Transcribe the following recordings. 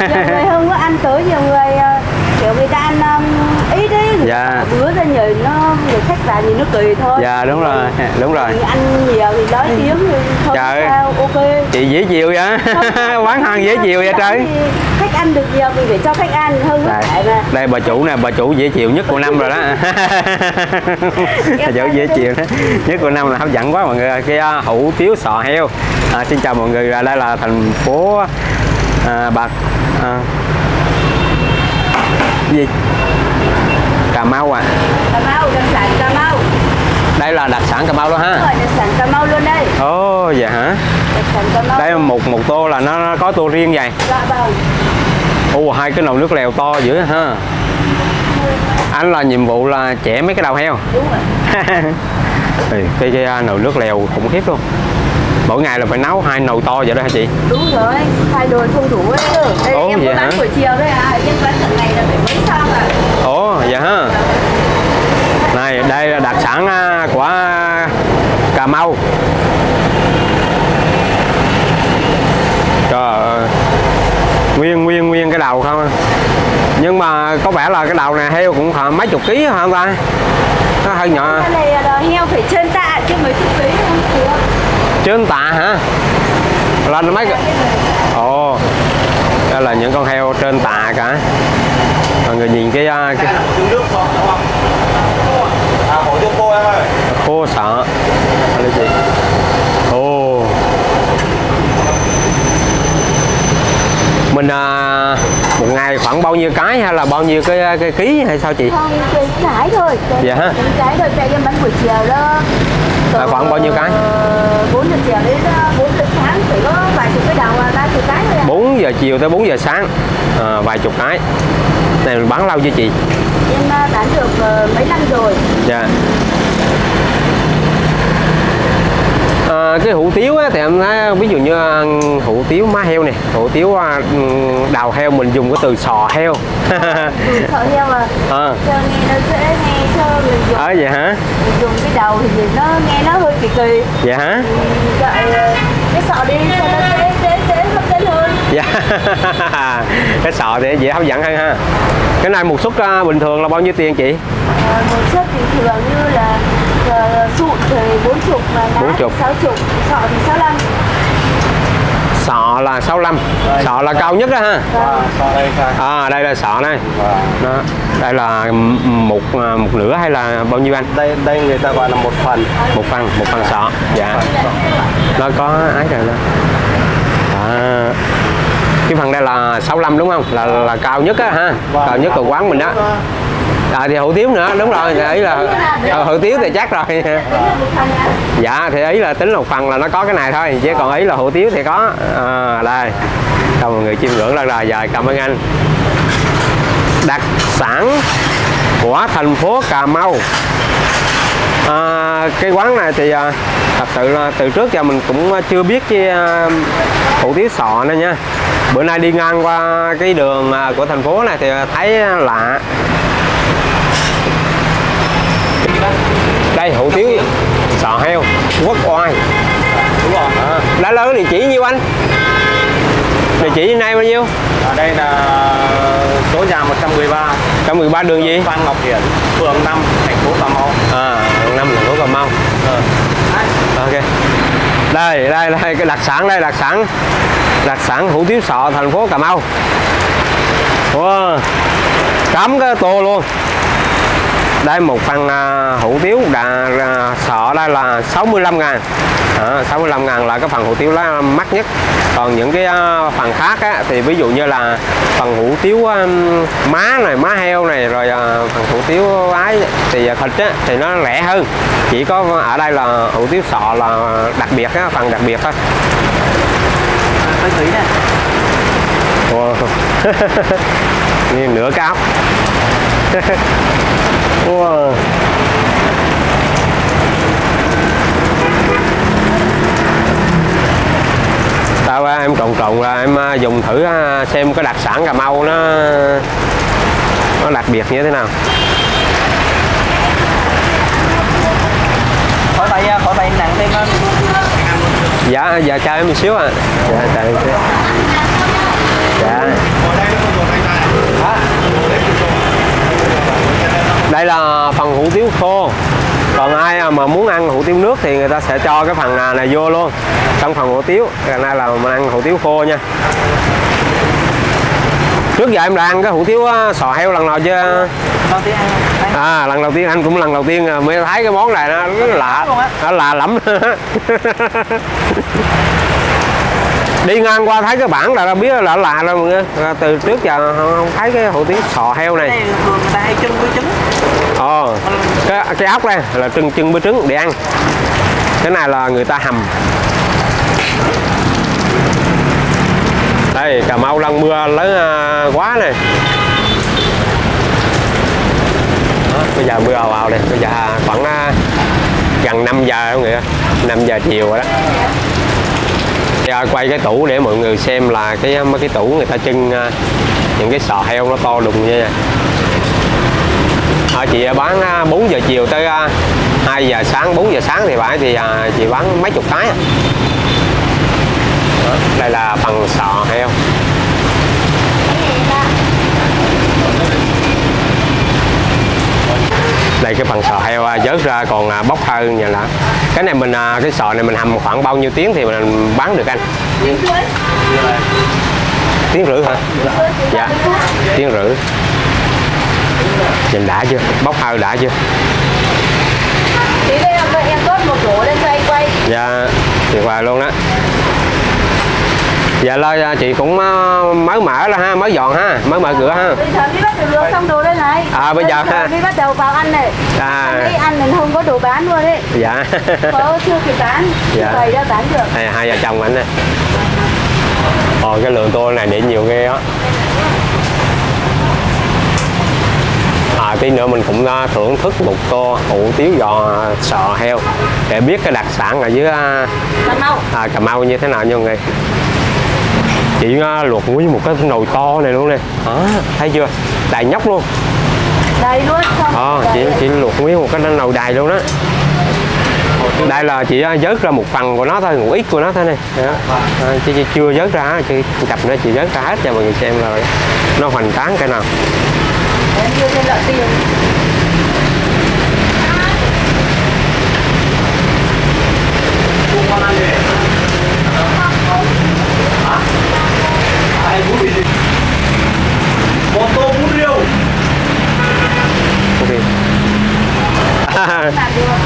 nhiều người không có ăn tới nhiều người ờ, kiểu người ta ăn um, ít ấy. Dạ. bữa ra nhiều nó người khách vào nhìn nó cười thôi. Dạ đúng rồi đúng rồi. Mình ăn nhiều thì nói tiếng thì thôi Trời sao ok. Chị dễ chịu vậy? Quán hàng dễ chịu vậy trời? thì khách ăn được nhiều mình phải cho khách ăn có đây, mà đây bà chủ nè bà chủ dễ chịu nhất của năm rồi đó. Bà chủ dễ chịu nhất của năm là hấp dẫn quá mọi người cái à, hủ tiếu sò heo. À, xin chào mọi người à, đây là thành phố à, bạc. À, gì? Cà mau à? Cà mau đặc sản cà mau. Đây là đặc sản cà mau đó ha. Đúng rồi đặc sản cà mau luôn đây. Ồ dạ hả? Đặc sản cà mau đây một một tô là nó nó có tô riêng vậy. Dạ vâng. Ồ hai cái nồi nước lèo to dữ ha. Anh là nhiệm vụ là chẻ mấy cái đầu heo. Đúng rồi. Cái, cái à, nồi nước lèo khủng khiếp luôn mỗi ngày là phải nấu hai nồi to vậy đó hả chị? Đúng rồi hai đồi không đủ ấy đây Ồ, em vậy có bán hả? buổi chiều đây à? Em bán tận ngày là phải mấy sao à ồ dạ ha này đây là đặc sản à, của cà mau. Trời ơi nguyên nguyên nguyên cái đầu không? Nhưng mà có vẻ là cái đầu này heo cũng khoảng mấy chục ký hả không ta? Nó hơi nhỏ. Cái này là heo phải trên tạ chứ mấy chục ký không được trên tạ hả? Lên mấy ồ đây là những con heo trên tạ cả. Mọi người nhìn cái à, cái khô sợ. Là gì? Ồ. Mình à, bao nhiêu cái hay là bao nhiêu cái cái ký hay sao chị? Không cái cái thôi. Cái, Dạ hả? cái cái thôi tại em bán buổi chiều đó. Là khoảng bao nhiêu cái? bốn giờ chiều đến ờ, bốn giờ sáng phải có vài chục cái đầu à ba chục cái thôi à. 4 giờ chiều tới 4 giờ sáng à, vài chục cái. Này mình bán lâu chưa chị? Em ờ, bán được ờ, mấy năm rồi. Dạ à, cái hủ tiếu á, thì em thấy ví dụ như à, hủ tiếu má heo này hủ tiếu à, ừm, đào heo mình dùng cái từ sò heo. Thợ heo mà. À, cho nghe nó dễ nghe cho mình dùng ở vậy hả? mình dùng cái đầu thì nó nghe nó hơi kỳ kỳ. Dạ hả? Gọi ờ, cái sọ đi cho nó dễ dễ dễ hấp dẫn hơn dạ. Cái sọ thì dễ hấp dẫn hơn ha. Cái này một suất à, bình thường là bao nhiêu tiền chị? Ờ, một suất thì thường như là sụn thì bốn chục mà 40. thì sáu chục sọ thì sáu lăm. Sọ là 65 sọ là cao nhất đó ha. À, đây khai à đây là sọ đây Vâng. đó. Đây là một à, một nửa hay là bao nhiêu anh? Đây đây người ta gọi là một phần. Một phần một phần sọ. Dạ. Nó có ấy rồi đó. À, cái phần đây là 65 đúng không? Là là cao nhất á ha. Vâng. cao nhất của quán mình đó à, thì hủ tiếu nữa đúng rồi thì ấy là ừ, hủ tiếu thì chắc rồi. Dạ thì ấy là tính một phần là nó có cái này thôi chứ còn ấy là hủ tiếu thì có. À, đây. Cho mọi người chiêm ngưỡng lần rồi rồi cảm ơn anh. Đặc sản của thành phố Cà Mau. À, cái quán này thì à, thật sự là từ trước giờ mình cũng chưa biết cái à, hủ tiếu sọ này nha. Bữa nay đi ngang qua cái đường của thành phố này thì thấy lạ. Đây hủ tiếu sò heo quốc oai. Đúng rồi. À, đã lớn địa chỉ nhiêu anh? Địa chỉ nay bao nhiêu? Ở đây là số nhà 113 113 đường gì? Phan Ngọc Hiển phường 5 thành phố Cà Mau. À quận năm thành phố Cà Mau. Ờ. ok. Đây đây đây cái đặc sản đây đặc sản. Đặc sản hủ tiếu sọ thành phố Cà Mau. Wow. cắm cái tô luôn đây một phần à, hủ tiếu đã à, sọ đây là 65 ngàn. À, 65 ngàn là cái phần hủ tiếu đó mắc nhất. Còn những cái à, phần khác á, thì ví dụ như là phần hủ tiếu má này má heo này rồi phần hủ tiếu ái thì thịt á, thì nó rẻ hơn. Chỉ có ở đây là hủ tiếu sọ là đặc biệt á, phần đặc biệt thôi. Wow. nửa cái ốc wow. tao à, em trồng trồng là em à, dùng thử à, xem cái đặc sản cà mau nó nó đặc biệt như thế nào. Khỏi tay khỏi tay nặng thêm hơn dạ dạ chờ em một xíu à dạ chờ em xíu. Dạ đây là phần hủ tiếu khô. Còn ai mà muốn ăn hủ tiếu nước thì người ta sẽ cho cái phần này vô luôn. Trong phần hủ tiếu cái này là mình ăn hủ tiếu khô nha. Trước giờ em đã ăn cái hủ tiếu á, sò heo lần nào chưa? Đầu tiên ăn ăn à lần đầu tiên anh cũng lần đầu tiên à, mới thấy cái món này nó rất lạ nó lạ lắm. Đi ngang qua thấy cái bảng là đã biết là lạ rồi mọi người. À, từ trước giờ không, không thấy cái hủ tiếu sò heo cái này này người ta hay chân với trứng ờ cái, cái ốc này là trưng trưng với trứng để ăn. Cái này là người ta hầm. Đây cà mau đang mưa lớn à, quá này Đó, bây giờ mưa vào đây. Bây giờ khoảng à, gần 5 giờ không nghĩa 5 giờ chiều rồi đó. Giờ à, quay cái tủ để mọi người xem là cái à, mấy cái tủ người ta trưng à, những cái sò heo nó to đùng như vậy à, chị bán à, 4 giờ chiều tới à, 2 giờ sáng 4 giờ sáng thì phải thì à, chị bán mấy chục cái à. Đó, đây là phần sò heo đây cái phần sò heo à, vớt ra còn à, bốc hơn vậy là. Cái này mình à, cái sò này mình hầm khoảng bao nhiêu tiếng thì mình bán được anh? Tiếng rưỡi hả? Dạ tiếng rưỡi nhìn đã chưa? Bốc hơi đã chưa? Tí đây là em tốt một rổ lên cho anh quay. Dạ tuyệt vời luôn đó dạ lo à, chị cũng à, mới mở ra ha mới dọn ha mới mở cửa ha. Bây giờ mới bắt đầu xong đồ đây này. À, bây giờ ha. mới bắt đầu vào ăn này. À. ăn đi ăn mình không có đồ bán luôn đấy dạ. Có chưa kịp bán. Dạ. bày ra bán được. Hai, hai vợ chồng anh nè. Ồ cái lượng tô này để nhiều ghê á À tí nữa mình cũng à, thưởng thức một tô hủ tiếu giò sò heo. Để biết cái đặc sản ở dưới à, Cà mau. à, Cà Mau như thế nào nha mọi người chị luộc nguyên một cái nồi to này luôn nè đó, thấy chưa? Đầy nhóc luôn. Đầy luôn. Xong Ờ, đầy. chị chị luộc nguyên một cái nồi đầy luôn đó. Đây là chị vớt ra một phần của nó thôi một ít của nó thôi này. Đó. À, chị, chị chưa vớt ra chị cặp nữa chị vớt ra hết cho mọi người xem rồi. Nó hoành tráng cái nào em đưa thêm lợn tiền.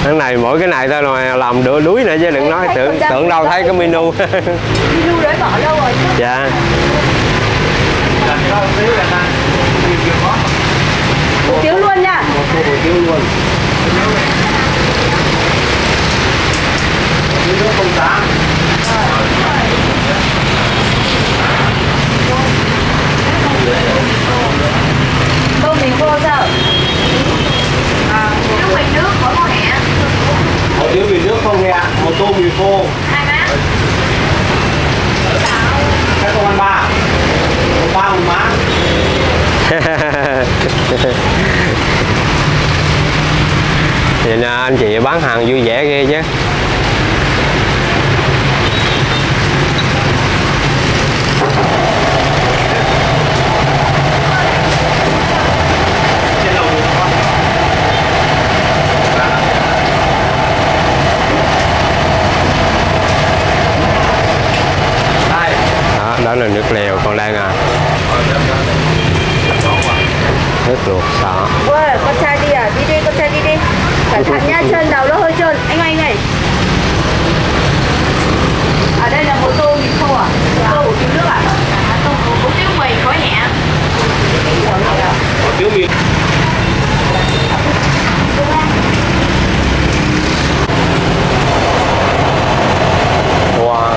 Cái này mỗi cái này thôi mà làm đứa đuối nữa chứ đừng nói tưởng tưởng đâu thấy cái menu. Lưu đấy bỏ lâu rồi dạ Làm cho nó xíu là ta Nhiều nhiều có hủ tiếu luôn nha Một tô không mình vô sao? À, nước mình nước có màu hẻ Hủ tiếu mì nước không nghe Một tô mì khô. Hai má. Cái tô ăn ba. Một ba một má thì anh chị bán hàng vui vẻ ghê chứ. Đó, là nước lèo còn đang à. Nước luộc sọ đi con trai đi à? Đi đi, con trai đi đi. Cẩn thận nha, chân đầu nó hơi trơn. Anh anh ơi. Ở đây là một tô mì khô à? Tô hủ tiếu nước à? Tô hủ tiếu mì có nhẹ. Hủ tiếu mì wow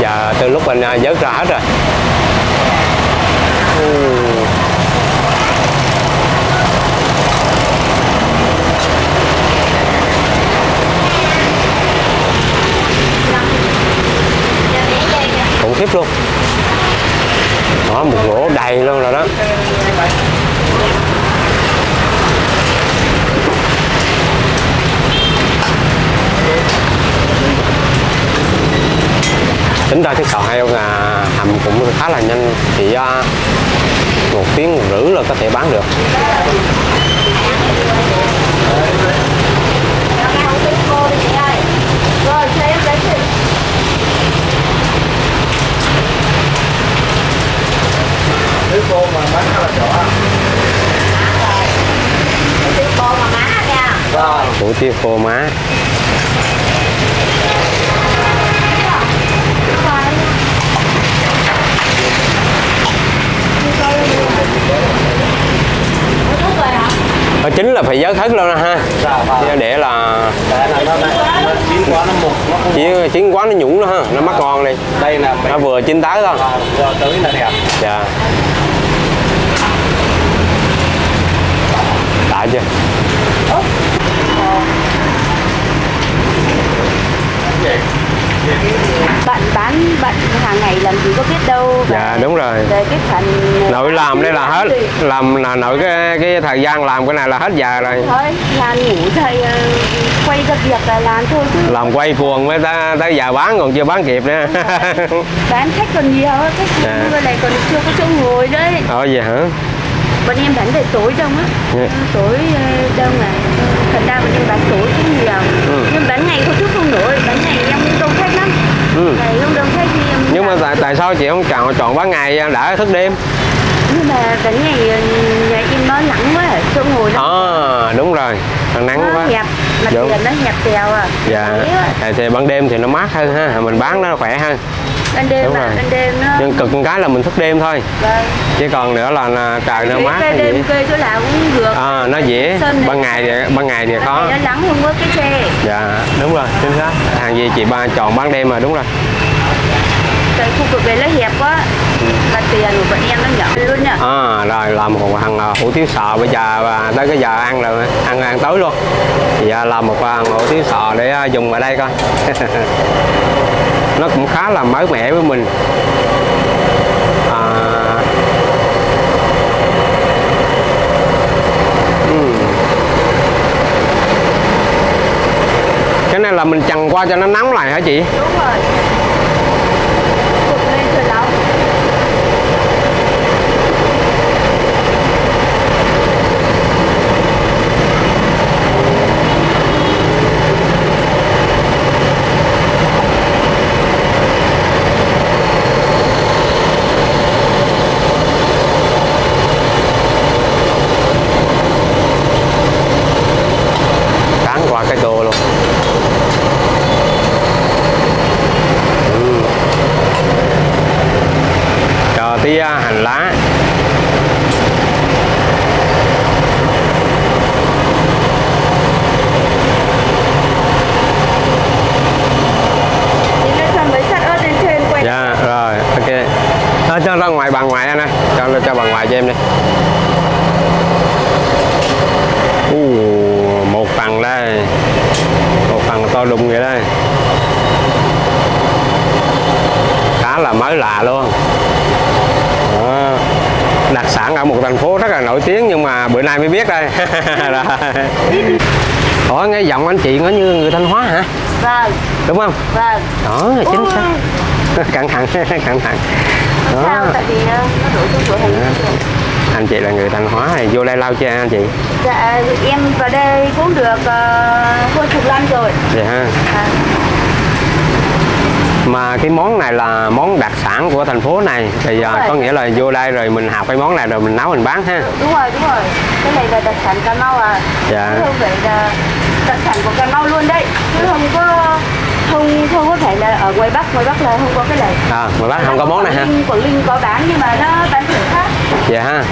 giờ từ lúc anh à, vớt ra hết rồi tiếp luôn. Đó, một gỗ đầy luôn rồi đó. Tính ra cái sò heo là hầm cũng khá là nhanh chỉ à, một tiếng rưỡi là có thể bán được Nghe không biết cô đi chị ơi. Rồi, xe em lấy chị. Nếu cô mà khá là cô mà má nha. Rồi. Hủ tiếu khô má. Ờ, chính là phải giới thất luôn đó ha Dạ để là nó Nó chín quá nó mục Nó không chiến quá nó nhũng đó ha. Nó mắc ngon đi. Đây là nó vừa chín tới thôi. Giờ tới là đẹp. Dạ đã chưa Bạn bán bạn hàng ngày làm gì có biết đâu. Dạ đúng rồi. Về cái phần nội làm đây là hết. làm là nội cái cái thời gian làm cái này là hết giờ rồi. Thôi làm ngủ dậy ờ, quay ra việc là làm thôi chứ. Làm quay cuồng với ta tới giờ bán còn chưa bán kịp nữa. Bán khách còn nhiều khách Dạ. này còn chưa có chỗ ngồi đấy. Ờ vậy hả bọn em bán về tối đông á. Dạ. tối ờ, đông này. Thật ra bọn em bán tối cũng nhiều. Ừ. nhưng bán ngày không chút không nổi. Bán ngày em đông khách lắm. Ừ. ngày không đông khách thì em nhưng mà tại tại sao chị không chọn chọn bán ngày đã thức đêm? Nhưng mà bán ngày ờ, nhà em nó lắng quá chỗ ngồi nó à đúng rồi. Nắng nó quá. hẹp mặt tiền nó hẹp tèo à. Dạ. Thì, thì ban đêm thì nó mát hơn ha. Mình bán nó khỏe hơn ban đêm Đúng mà rồi. ban đêm nó nhưng cực một cái là mình thức đêm thôi. Vâng. Chứ còn nữa là, là trời nó mát cái đêm cây chỗ nào cũng được. À, nó dễ. Ban ngày thì ban ngày thì ngày nó lắng không có cái xe dạ đúng rồi chính xác. Hàng gì chị ba chọn bán đêm mà đúng rồi. Cái khu vực này nó hẹp quá. Và tiền của bọn em nó nhỏ luôn nhá à rồi làm một hàng à, hủ tiếu sò bây giờ và tới cái giờ ăn rồi ăn ăn tối luôn. Thì à, làm một hàng hủ tiếu sò để à, dùng ở đây coi nó cũng khá là mới mẻ với mình. À, ừm. cái này là mình chần qua cho nó nóng lại hả chị? Đúng rồi cục lên cho nóng tán qua cái tô luôn Ừ. cho tí à, hành lá thì nó cho mấy sắt ớt lên trên quay dạ rồi ok à, cho ra ngoài bàn ngoài anh ơi cho cho bàn ngoài cho em đi Ù, một phần đây một phần to đùng vậy đây khá là mới lạ luôn Đó. đặc sản ở một thành phố rất là nổi tiếng nhưng mà bữa nay mới biết đây. Rồi. Ủa nghe giọng anh chị nó như người Thanh Hóa hả? Vâng. Đúng không? Vâng. Đó chính Ui, xác. Cẩn thận cẩn thận đó. sao? Tại vì ờ, nó đổ xuống cửa hàng. Anh chị là người thanh hóa này vô đây lau cho anh chị? Dạ em vào đây cũng được uh, hơn chục năm rồi. Ha à, mà cái món này là món đặc sản của thành phố này. Thì à, rồi. có nghĩa là vô đây rồi mình học cái món này rồi mình nấu mình bán ha. Đúng rồi đúng rồi. Cái này là đặc sản cà mau à. Dạ. Chứ không phải là đặc sản của cà mau luôn đấy. Chứ không có không không có thể là ở ngoài bắc ngoài bắc là không có cái này. À mà bác không có món này ha. Quảng Ninh, Ninh có bán nhưng mà nó bán kiểu khác. Dạ ha.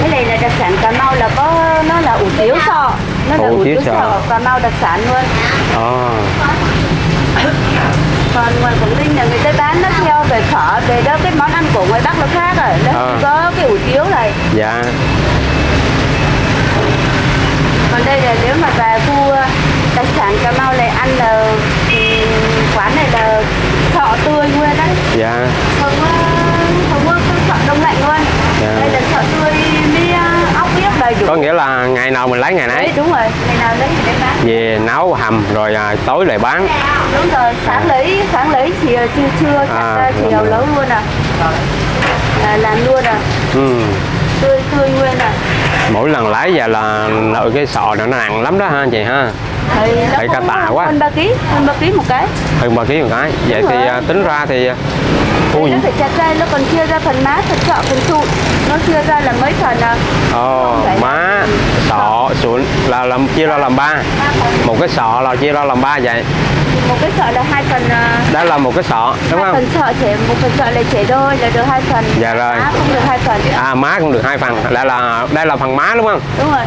Cái này là đặc sản cà mau là có nó là ủ tiếu sò. Nó là Ủ ủ tiếu sò. cà mau đặc sản luôn. Ồ, còn ngoài Quảng Ninh là người ta bán nó theo về phở về đó cái món ăn của ngoài Bắc nó khác rồi. Nó À. có cái ủ tiếu này. Dạ. Còn đây là nếu mà vào khu đặc sản Cà Mau này ăn là quán này là sọ tươi nguyên đấy dạ. Không có không có sọ đông lạnh luôn. Dạ. đây là sọ tươi với có nghĩa là ngày nào mình lấy ngày nấy. Đúng rồi ngày nào lấy thì lấy bán. Về nấu hầm rồi à, tối lại bán. Đúng rồi. Sáng lấy sáng lấy chiều trưa trưa À, à, chiều làm nấu luôn à. à làm luôn à. Ừ. tươi tươi nguyên à. Mỗi lần lấy về là lợi cái này nó nặng lắm đó ha chị ha. Thì cả cũng tạ quá. hơn ba ký hơn ba ký một cái. Hơn ba ký một cái. Vậy Đúng thì rồi. à, tính ra thì thu nó phải chặt ra nó còn chia ra phần má phần sọ phần sụn nó chia ra là mấy phần à? Vậy. má sọ sụn là làm chia ra làm ba. Một cái sọ là chia ra làm ba vậy. Một cái sọ là hai phần à, đó là một cái sọ đúng hai không? phần sọ trẻ một phần sọ là trẻ đôi là được hai phần. Dạ rồi. má không được hai phần. À má cũng được hai phần. Đây là đây là phần má đúng không? Đúng rồi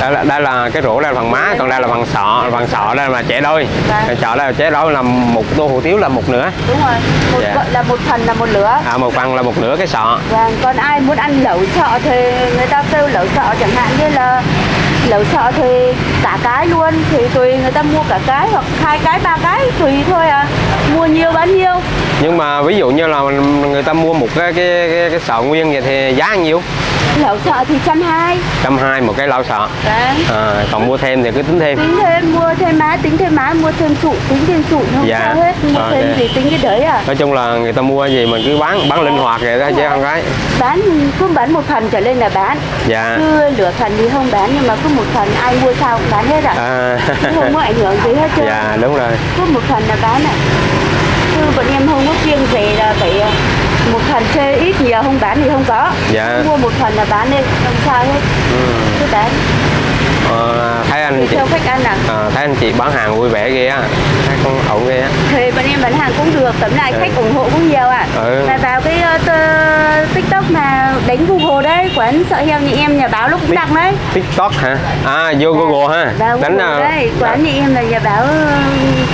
đây là, đây là cái rổ đây là phần má còn đây là phần sọ phần sọ đây là trẻ đôi. Vâng. phần sọ đây là trẻ đôi là một tô hủ tiếu là một nửa. Đúng rồi. Một Dạ. là một phần là một lửa. À một phần là một nửa cái sọ. Vâng, còn ai muốn ăn lẩu sọ thì người ta kêu lẩu sọ chẳng hạn như là lẩu sọ thì cả cái luôn thì tùy người ta mua cả cái hoặc hai cái ba cái tùy thôi à. Mua nhiều bán nhiều. Nhưng mà ví dụ như là người ta mua một cái cái cái, cái sọ nguyên vậy thì giá nhiêu lẩu sọ thì trăm hai. Trăm hai một cái sọ Đấy. à, còn mua thêm thì cứ tính thêm. Tính thêm mua thêm má tính thêm má mua thêm sụn tính thêm sụn không Dạ. sao hết mua Ờ, thêm dạ. gì tính cái đấy à. Nói chung là người ta mua gì mình cứ bán bán linh hoạt vậy đó chứ không cái bán cứ bán một phần trở lên là bán. Dạ. Cứ nửa phần thì không bán nhưng mà cứ một phần ai mua sao cũng bán hết à. À, không có ảnh hưởng gì hết trơn. Dạ đúng rồi. Cứ một phần là bán ạ chứ bọn em không có kiêng về là phải ờ, một phần chơi ít nhiều không bán thì không có. Dạ. mua một phần là bán đi không sao hết. Cứ bán ờ, thấy anh chị khách ăn à? Ờ, thấy anh chị bán hàng vui vẻ ghê á. Thấy con ổn ghê á. Thì bọn em bán hàng cũng được tóm lại khách ủng hộ cũng nhiều ạ. Ừ. mà vào cái ờ, tơ- tiktok mà đánh google đấy quán sợ heo nhà em nhà báo lúc cũng đăng đấy. Tiktok hả? À vô google ha. Vào đánh google à, đấy quán nhà em là nhà báo ờ,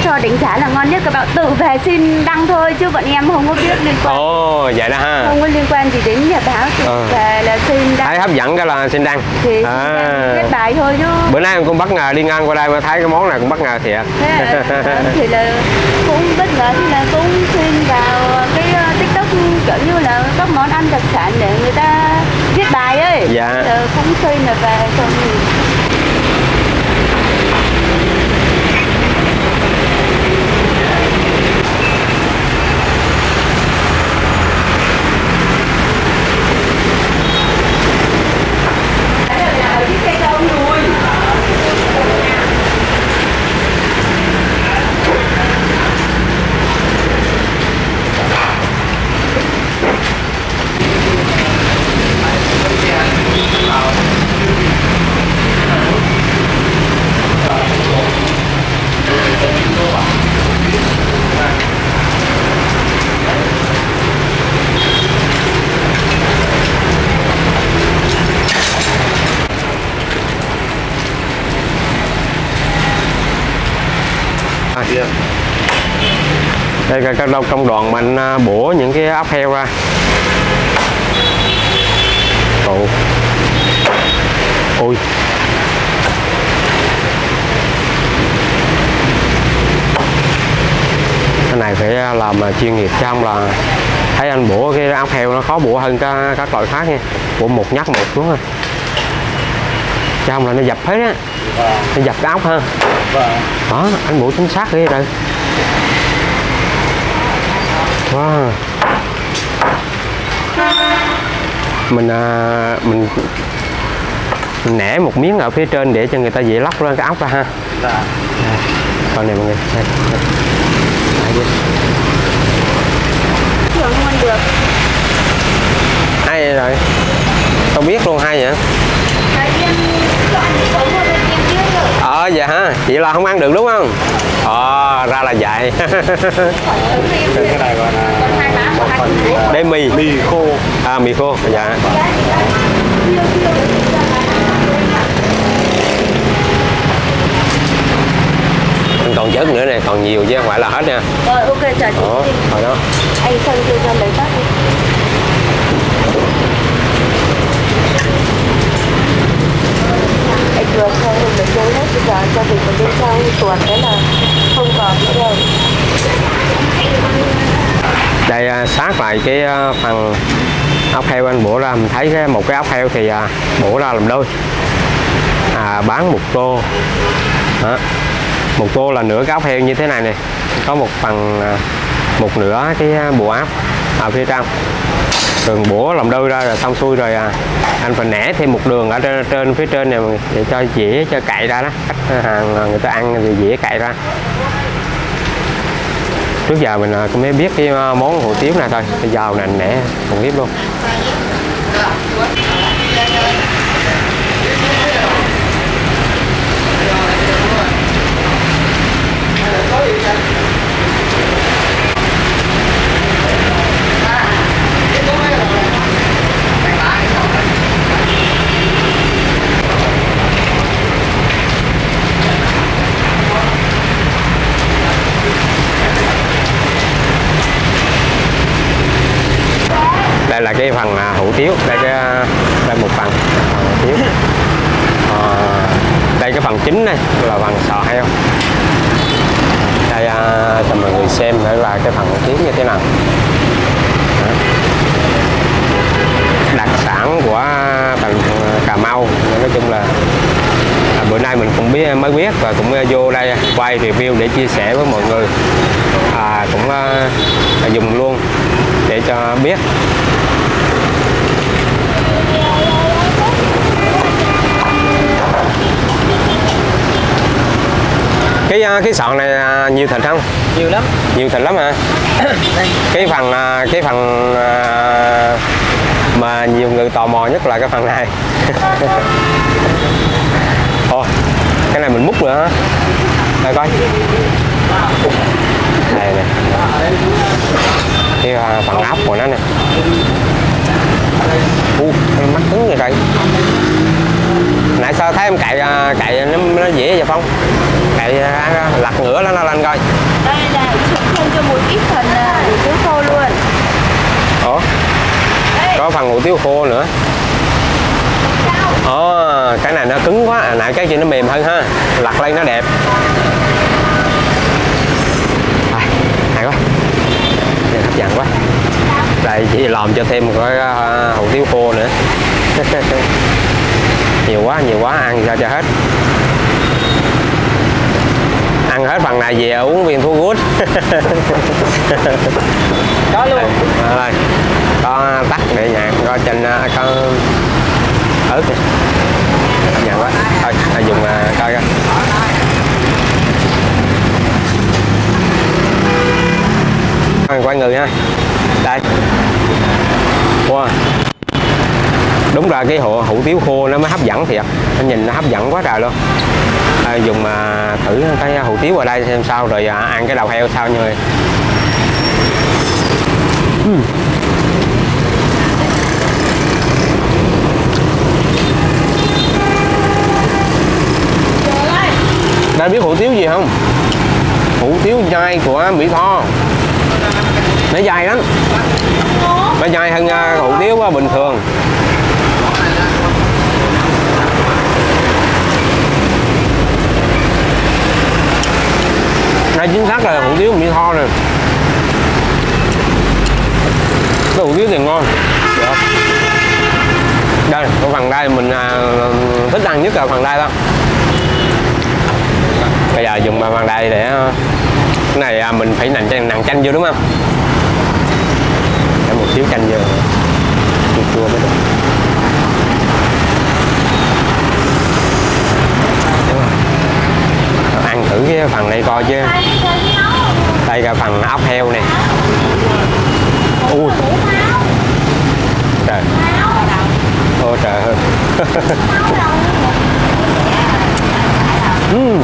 cho đánh giá là ngon nhất các bạn tự về xin đăng thôi chứ bọn em không có biết liên quan. Ồ vậy đó ha. Không có liên quan gì đến nhà báo tự Ờ. về là xin đăng. Thấy hấp dẫn cái là xin đăng. Thì à. viết bài thôi chứ bữa nay em cũng bất ngờ đi ngang qua đây mà thấy cái món này cũng bất ngờ thiệt thế là, ờ, thì là cũng bất ngờ thì là cũng xin vào cái ờ, tiktok kiểu như là các món ăn đặc sản để người ta viết bài ấy Dạ. Ờ, cũng xin là về xong thì đây là các công đoạn mà anh à, bổ những cái ốc heo ra. Ồ. Ôi. Cái này phải à, làm à, chuyên nghiệp chứ không là thấy anh bổ cái ốc heo nó khó bổ hơn các, các loại khác nha. Bổ một nhát một xuống à chứ không là nó dập hết á. Nó dập cái ốc ha Vâng. đó anh bổ chính xác ghê rồi wow mình à, mình mình nẻ một miếng ở phía trên để cho người ta dễ lóc lên cái ốc ra ha. Dạ. con này mọi người đây, đây. Được. Hay vậy rồi? Tao biết luôn hay vậy Tại em cho ăn sống thôi nên em biết dạ ha chị là không ăn được đúng không? Ờ ra là vậy. Cái này gọi là một phần đây mì. Mì khô. à mì khô. Dạ. Mình còn chất nữa này còn nhiều chứ không phải là hết nha. Rồi ok chờ chị đi. rồi đó. Anh kêu ra lấy bát đi Anh vừa sang mình chơi hết bây giờ cho mình một bên trong tuần cái là không còn nữa rồi đây à, sát lại cái à, phần ốc heo anh bổ ra. Mình thấy cái một cái ốc heo thì à, bổ ra làm đôi. À, bán một tô. Đó. một tô là nửa cái ốc heo như thế này này có một phần một nửa cái bộ áp ở phía trong đường bủa làm đôi ra rồi xong xuôi rồi à, anh phải nẻ thêm một đường ở trên, trên phía trên này để cho dĩa cho cạy ra đó. Khách à, hàng à, người ta ăn thì dĩa cạy ra. Trước giờ mình à, cũng mới biết cái món hủ tiếu này thôi. Bây giờ nè anh nẻ không biết luôn. Đây là cái phần à, hủ tiếu. Đây cái à, đây một phần phần hủ tiếu. Ờ, đây cái phần chính này là phần sò heo. Đây à, cho mọi người xem đây là cái phần hủ tiếu như thế nào. Đó. đặc sản của thành Cà Mau. Nói chung là à, bữa nay mình cũng biết mới biết và cũng vô đây quay review để chia sẻ với mọi người à, cũng à, dùng luôn để cho biết cái à, cái sọn này à, nhiều thịt không? Nhiều lắm. Nhiều thịt lắm hả? Đây cái phần à, cái phần à, mà nhiều người tò mò nhất là cái phần này. Ồ cái này mình múc nữa hả? Đây coi. Đây nè. Cái à, phần ốc của nó nè. U mắt cứng vậy coi nãy sao thấy em cạy à, cạy nó, nó dễ vậy phong? Cạy à, lặt ngửa nó nó lên coi. Đây là thêm cho một ít phần à, hủ tiếu khô luôn. Ủa? Đây. Có phần hủ tiếu khô nữa. Ồ, cái này nó cứng quá, à, nãy cái kia nó mềm hơn ha. Lặt lên nó đẹp. À, Hay quá. Hấp dẫn quá. Đây chỉ làm cho thêm cái uh, hủ tiếu khô nữa Nhiều quá, nhiều quá, ăn sao cho hết. Ăn hết phần này về uống viên thuốc gút. Có luôn. Đây có tắt để nhạc có trên à, có ớt nè nhận quá. Thôi dùng à, coi coi. Quay người ha. Đây. Wow. Đúng là cái hủ, hủ tiếu khô nó mới hấp dẫn thiệt. Nó nhìn nó hấp dẫn quá trời luôn. À, dùng à, thử cái hủ tiếu ở đây xem sao rồi à, ăn cái đầu heo sao nha mọi người Đã biết hủ tiếu gì không? Hủ tiếu dai của Mỹ Tho. Nó dài lắm. Nó dài hơn hủ tiếu bình thường Đây chính xác là hủ tiếu Mỹ Tho nè. Cái hủ tiếu thì ngon. Được Đây, cái phần đây mình à, thích ăn nhất là phần đây đó. Bây giờ dùng phần đây để à, cái này à, mình phải nặng chanh nặng chanh vô đúng không? Để một xíu chanh vô. Chua chua mới được Đúng rồi. ăn thử cái phần này coi chứ. Đây là phần ốc heo nè. Ui. Trời. Ô trời ơi. Uhm.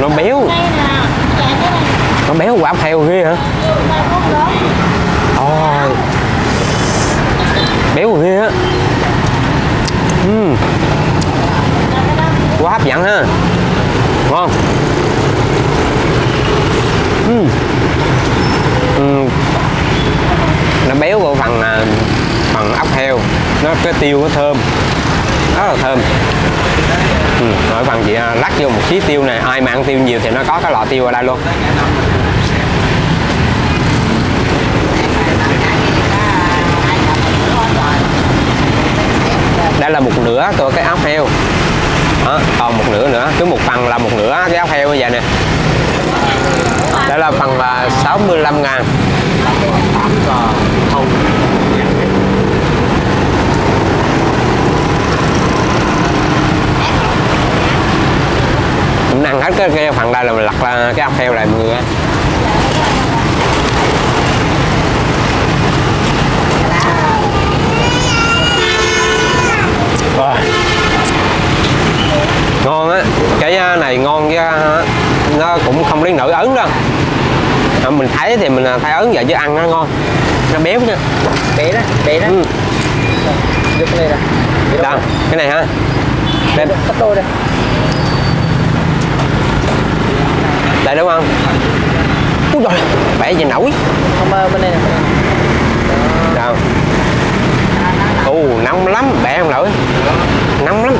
nó béo. Nó béo quả ốc heo ghê hả? Ôi. Béo ghê á. Uhm. quá hấp dẫn ha ngon Ừm. Uhm. nó béo của phần phần ốc heo. Nó cái tiêu nó thơm. Rất là thơm. Ừ, ở phần chị lắc vô một xí tiêu này ai mà ăn tiêu nhiều thì nó có cái lọ tiêu ở đây luôn. Đây là một nửa của cái ốc heo đó, còn một nửa nữa cứ một phần là một nửa cái áo heo như vậy nè đây là phần là 65 ngàn không mình ăn hết cái, cái phần đây là mình lặt cái áo heo lại mọi người á. Rồi ngon á cái à, này ngon à, nó cũng không đến nổi ớn đâu. À, mình thấy thì mình thấy ớn vậy chứ ăn nó ngon. Nó béo nha. Bé đó bé đó. Ừ. đưa cái này ra Đâu, cái này ha đây, cắt đôi đây. Đây đúng không? Úi rồi bẻ gì nổi. Không ờ, bên đây này đâu nóng lắm bẻ không nổi. Nóng lắm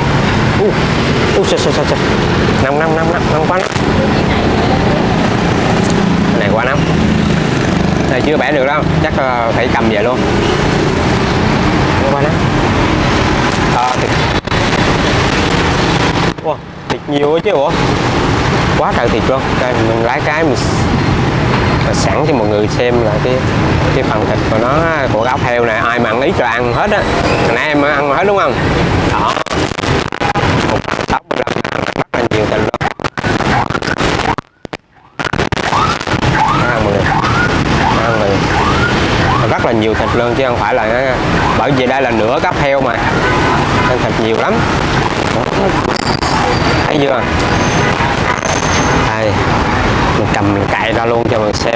u u sao sao sao nóng nóng nóng nóng nóng quá nóng cái này quá nóng này chưa bẻ được đâu. Chắc ờ, phải cầm về luôn. Nóng quá nóng à, thịt wow, thịt nhiều quá chứ ủa. Quá trời thịt luôn. Đây mình lái cái mình và sẵn cho mọi người xem là cái cái phần thịt của nó của áo heo này ai mà ăn ít là ăn hết á. Hồi nãy em ăn hết đúng không? Đó một sáu mươi lăm rất là nhiều thịt luôn Đó, mọi người Đó, mọi người. rất là nhiều thịt luôn chứ không phải là bởi vì đây là nửa cấp heo mà. Ăn thịt nhiều lắm. Thấy chưa? Đây. Mình cầm mình cạy ra luôn cho mình xem.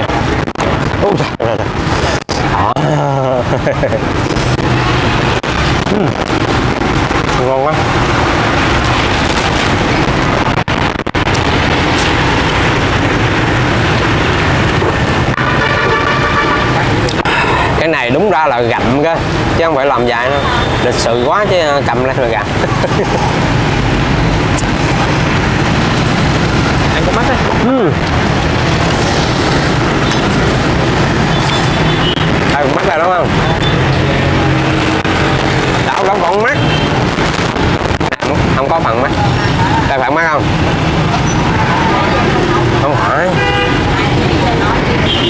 Úi giời, rồi, đó. Ngon quá. Đúng ra là gặm cơ chứ không phải làm dài đâu lịch sự quá chứ cầm lên là gặm anh có mắt đấy. Đây con mắt ra đúng không? Đâu đâu còn mắt không, không có phần mắt Đây phần mắt? Không phải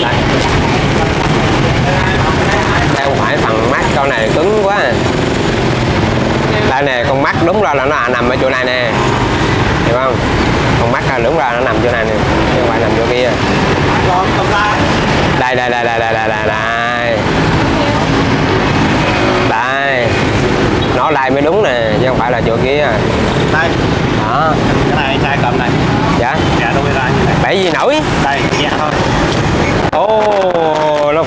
Đây Đây không phải phần mắt con này cứng quá. À. Đây nè con mắt đúng ra là nó nằm ở chỗ này nè. Hiểu không? Con mắt là đúng ra nó nằm chỗ này nè không phải nằm chỗ kia. Đây đây đây đây đây đây đây đây. Đây. Nó đây mới đúng nè chứ không phải là chỗ kia. Đây. Đó. Cái này trai cầm này. Dạ. Dạ đâu như này bẻ gì nổi? Đây nhẹ thôi. Ô nó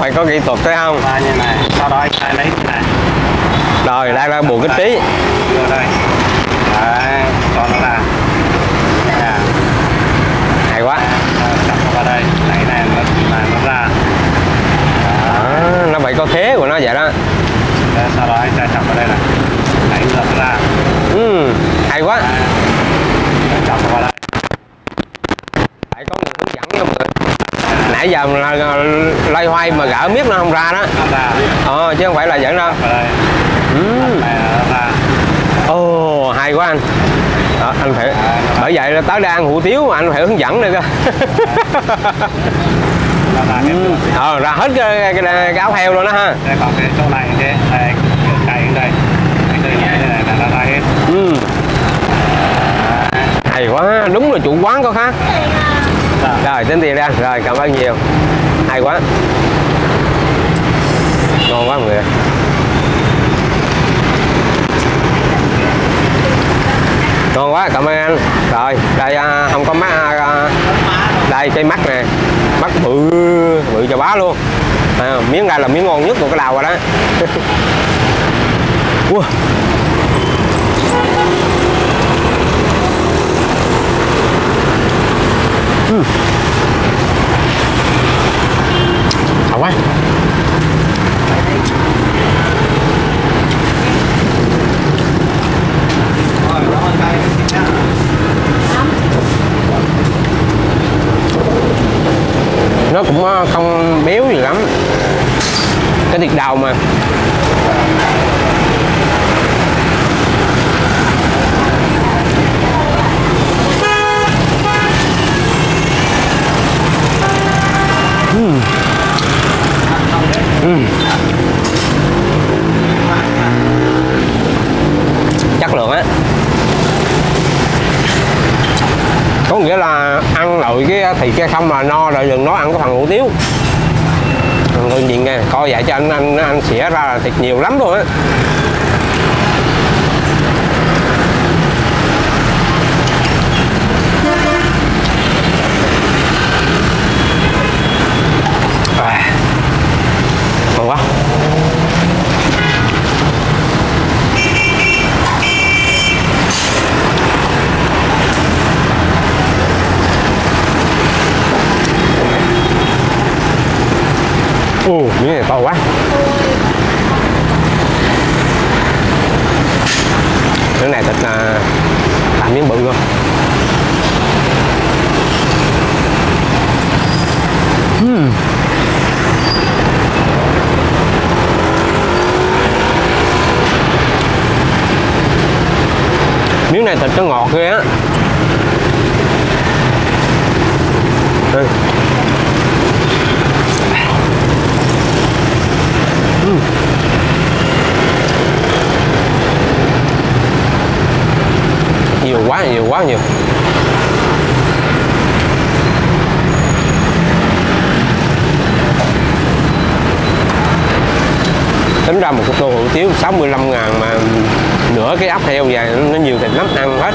phải có kỹ thuật thấy không? Ra như này sau đó anh trai lấy cái này. Rồi đây là buồn kích trí. Đưa đây. Đấy nó ra. Dạ hay quá. Chặt vào đây. Này này nó này nó ra. Đó, nó phải có thế của nó vậy đó. Sau đó anh trai chặt vào đây này đẩy ngược ra. Ừ, hay quá. Đấy, chặt vào đây phải có người hướng dẫn cho mọi người nãy giờ là- loay hoay mà gỡ miết nó không ra đó ờ, chứ không phải là dẫn đâu ừ. Ồ, hay quá anh. Đó, anh phải bởi vậy là tới đây ăn hủ tiếu mà anh phải hướng dẫn nữa cơ. cái Ừ, ờ, ra hết cái, cái, cái, áo heo luôn đó ha. đây còn cái chỗ này thế cái cày đây anh đây nhảy đây này là nó ra hết Ừ. Hay quá, đúng là chủ quán có khác. Rồi, tính tiền ra. Rồi, cảm ơn nhiều. Hay quá. Ngon quá mọi người. Ngon quá, cảm ơn anh. Rồi, đây à, không có mắt à, à, đây cây mắt nè mắt bự bự cho bá luôn à, miếng này là miếng ngon nhất của cái đầu rồi đó wow Ừ. Thảo quá nó cũng ờ, không béo gì lắm. Cái thịt đầu mà. Ừ. Chất lượng á. Có nghĩa là ăn loại cái thịt kia không mà no rồi đừng nói ăn cái phần hủ tiếu. Người nhìn nghe, coi vậy cho anh anh anh xỉa ra là thịt nhiều lắm luôn á. Ồ, miếng này to quá. Miếng này thịt là làm miếng bự luôn. Hmm. Miếng này thịt nó ngọt ghê á. Đây. Nhiều quá nhiều quá, nhiều. Tính ra một cái tô hủ tiếu 65 ngàn mà nửa cái ốc heo dài, nó nhiều thịt lắm, ăn hết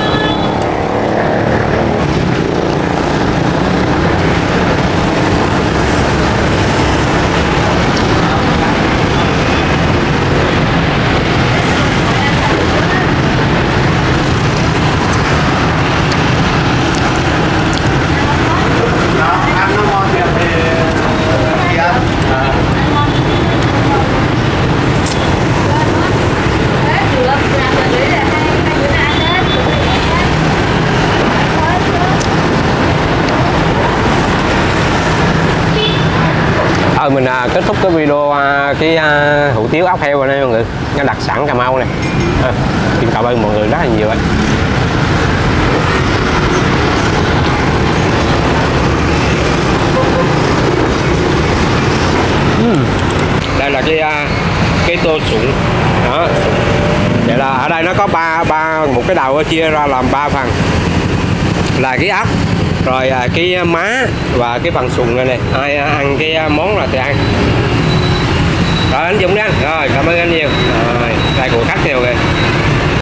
Đó, ăn nó ngon miệng thì thì ăn à ờ mình à, kết thúc cái video à, cái à, hủ tiếu ốc heo rồi đây mọi người. Cái đặc sản cà mau này. À, xin cảm ơn mọi người rất là nhiều ạ. Uhm. đây là cái à, cái tô sụn đó sụng. vậy là ở đây nó có ba ba một cái đầu chia ra làm ba phần. Là cái ốc rồi à, cái à, má và cái phần sùng này này ai à, ăn cái à, món là thì ăn. Rồi anh Dũng đi anh. Rồi cảm ơn anh nhiều. Rồi đây của khách nhiều kìa